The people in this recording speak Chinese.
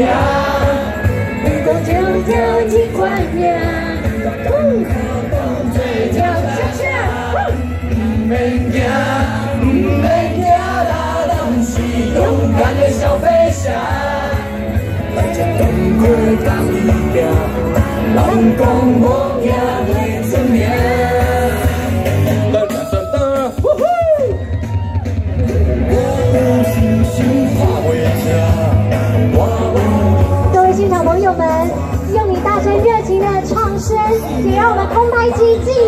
命运就像一块拼的石头坚强到底能做什么呢我说话不知道想说什么你总是感觉很累我今友们，用你大声热情的唱声，也让我们空拍机记录。